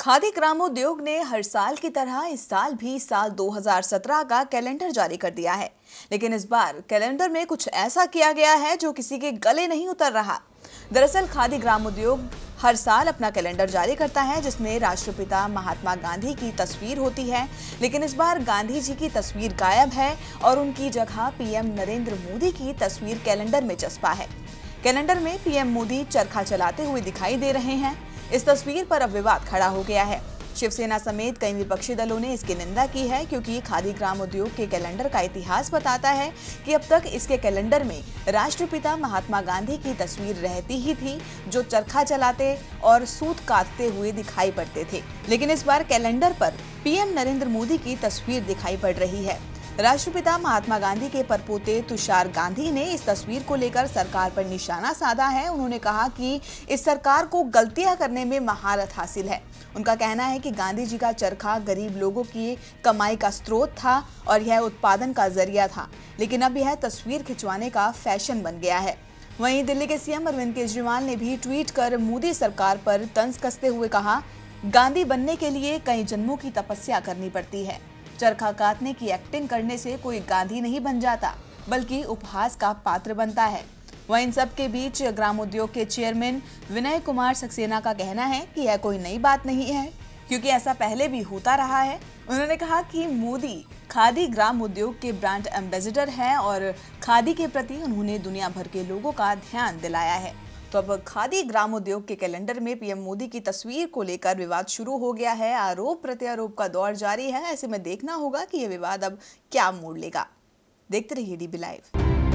खादी ग्रामोद्योग ने हर साल की तरह इस साल भी साल 2017 का कैलेंडर जारी कर दिया है। लेकिन इस बार कैलेंडर में कुछ ऐसा किया गया है जो किसी के गले नहीं उतर रहा। दरअसल खादी ग्रामोद्योग हर साल अपना कैलेंडर जारी करता है, जिसमें राष्ट्रपिता महात्मा गांधी की तस्वीर होती है। लेकिन इस बार गांधी जी की तस्वीर गायब है और उनकी जगह पीएम नरेंद्र मोदी की तस्वीर कैलेंडर में चस्पा है। कैलेंडर में पीएम मोदी चरखा चलाते हुए दिखाई दे रहे हैं। इस तस्वीर पर अब विवाद खड़ा हो गया है। शिवसेना समेत कई विपक्षी दलों ने इसकी निंदा की है, क्योंकि खादी ग्राम उद्योग के कैलेंडर का इतिहास बताता है कि अब तक इसके कैलेंडर में राष्ट्रपिता महात्मा गांधी की तस्वीर रहती ही थी, जो चरखा चलाते और सूत काटते हुए दिखाई पड़ते थे। लेकिन इस बार कैलेंडर पर पीएम नरेंद्र मोदी की तस्वीर दिखाई पड़ रही है। राष्ट्रपिता महात्मा गांधी के परपोते तुषार गांधी ने इस तस्वीर को लेकर सरकार पर निशाना साधा है। उन्होंने कहा कि इस सरकार को गलतियाँ करने में महारत हासिल है। उनका कहना है कि गांधी जी का चरखा गरीब लोगों की कमाई का स्रोत था और यह उत्पादन का ज़रिया था। लेकिन अब यह तस्वीर खिंचवाने का फ़ैशन बन गया है। वहीं दिल्ली के सीएम अरविंद केजरीवाल ने भी ट्वीट कर मोदी सरकार पर तंज कसते हुए कहा, गांधी बनने के लिए कई जन्मों की तपस्या करनी पड़ती है। चरखा काटने की एक्टिंग करने से कोई गांधी नहीं बन जाता, बल्कि उपहास का पात्र बनता है। वह इन सब के बीच ग्रामोद्योग के चेयरमैन विनय कुमार सक्सेना का कहना है कि यह कोई नई बात नहीं है, क्योंकि ऐसा पहले भी होता रहा है। उन्होंने कहा कि मोदी खादी ग्राम उद्योग के ब्रांड एम्बेसडर हैं और खादी के प्रति उन्होंने दुनिया भर के लोगों का ध्यान दिलाया है। तो अब खादी ग्राम उद्योग के कैलेंडर में पीएम मोदी की तस्वीर को लेकर विवाद शुरू हो गया है। आरोप प्रत्यारोप का दौर जारी है। ऐसे में देखना होगा कि यह विवाद अब क्या मोड़ लेगा। देखते रहिए डीबी लाइव।